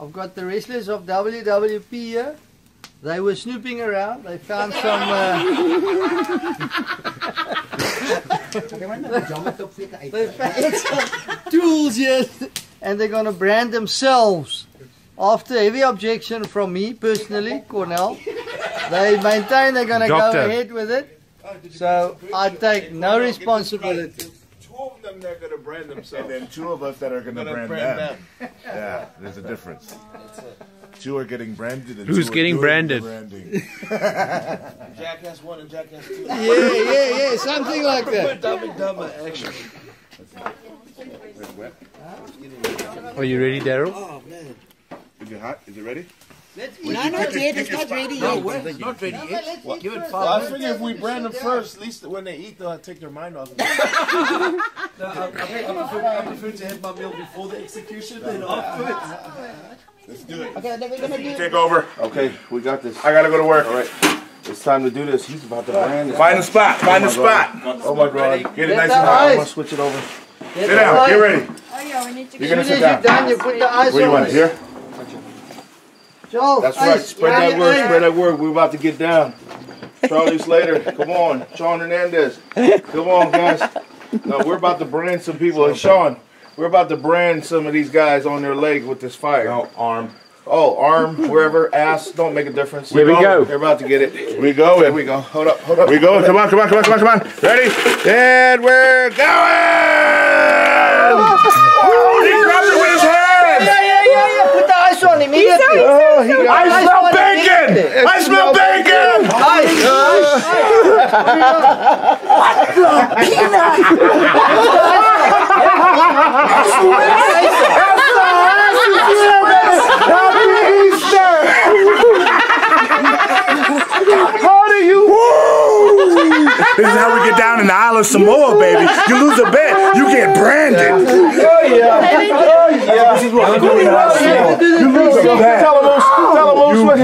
I've got the wrestlers of WWE here. They were snooping around. They found some. Uh, they found some tools here, and they're going to brand themselves. After heavy objection from me personally, Cornel, they maintain they're going to go ahead with it. So I take no responsibility. Two of them they're gonna brand themselves. And then two of us that are gonna, Gonna brand, brand them. Yeah, there's a difference. Two are getting branded. And Who's two are getting branded? the branding. Jackass one and Jackass two. Yeah, yeah, yeah, something like that. Dumb and Dumber action. Are you ready, Daryl? Oh man. Is it hot? Is it ready? No, not yet. It's not ready yet. It's not ready yet. Give it Well, I figure if we brand them first, at least when they eat, they'll take their mind off. of it. No, I, I, prefer, to have my meal before the execution than afterwards. Let's do it. Okay, then we're gonna do. Take over. Okay, we got this. I gotta go to work. All right, it's time to do this. He's about to brand. Find the spot. Oh Find the Oh my spot. Oh my god. Get it nice and that hot. I'm gonna switch it over. Sit down. Get ready. Oh yeah, we need to. You're gonna As soon sit as you're down. done, you put the ice Where you on want it? it. Here? Joel, That's right. ice. Spread Yeah, that word. yeah, Spread that word. We're about to get down. Charlie Slater, come on. Sean Hernandez, come on, guys. No, we're about to brand some people. Hey, Sean, we're about to brand some of these guys on their leg with this fire. No, arm. Oh, arm, wherever, ass, don't make a difference. Here we go. They're about to get it. We go. Here we go. Hold up, hold up. We go. Come on, come on, come on, come on, come on. Ready? And we're going! Oh, he grabbed it with his hand! Yeah, yeah, yeah, yeah. Put the ice on immediately. Oh, he got I Ice smell on bacon! I smell bacon! Ice, ice. How do you? This is how we get down in the Isle of Samoa, baby. You lose a bet, you get branded. Oh, yeah. Oh, yeah. This is what we do in the Isle of Samoa. You lose a bet,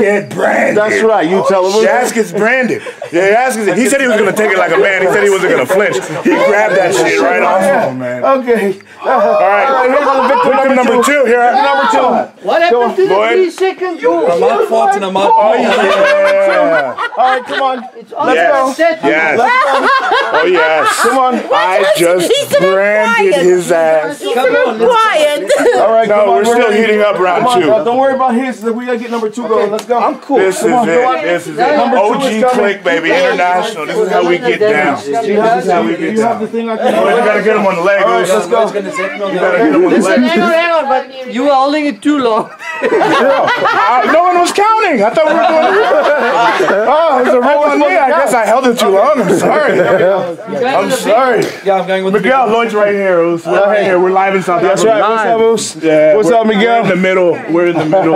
get branded. That's right. You tell him. Oh, Yas gets branded. Yeah, Yas gets, he said he was gonna take it like a man. He said he wasn't gonna flinch. He grabbed that shit right off of him, man. All Okay. right, Here's the victim victim number two here. Number two. What happened to the Boy. three second rule? I'm up fought and I'm up. Oh yeah. All right, come on. It's on Yes. the set. Yes. Oh yes. Come on. I just branded his ass. Come on, Quiet. All right, come No, on. we're still heating up Come round two. don't worry about his. We gotta get number two going. Let's go. I'm cool. This is Come on, go on. it. This is it. Number OG is click, baby. International. This is how we get down. Do you have, This is how we do get you have the down. thing I can you gotta get him on the leg. All right, Oos. let's go. It's gonna set me You gotta get him on the Listen, leg. hang on, hang on, but you were holding it too long. No one was counting. I thought we were doing. Oh, it was a rule on me. I guess I held it too long. I'm sorry. I'm sorry. Yeah, I'm going with Miguel, Lloyd's right here. Oos. We're right here. We're live in South That's right. What's up, Moose? Yeah, What's we're- up, Miguel? We're in the middle. We're in the middle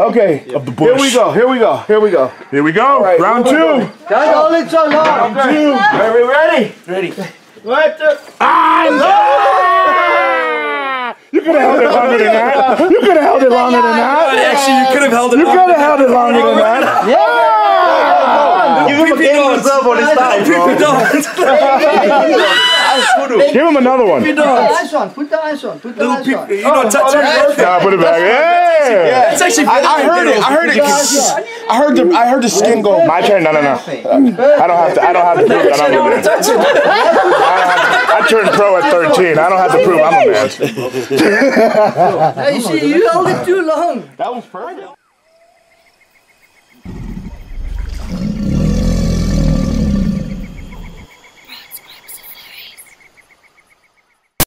Okay. of the Here we go. Here we go. Here we go. Here we go. right, Round two. Don't hold it so long. Two. Are we ready? Ready. What the? Ah, You could have held it longer than that. You could have held it longer than that. Actually, you could have held it. You could have held it longer than that. Give him a game reserve on his style, bro. Give him another one. Put the ice on. Put the ice on. Put the ice on. You're not touching it. Oh, nah, put it back. Yeah. It's actually. I, I heard it. I heard it. I heard the. I heard the skin go. My turn. No, no, no. I don't have to. I don't have to prove that I'm a man. Touch. I turned pro at 13. I don't have to prove I'm a man. Hey, you see, you held it too long. That was perfect.